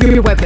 Quick. Your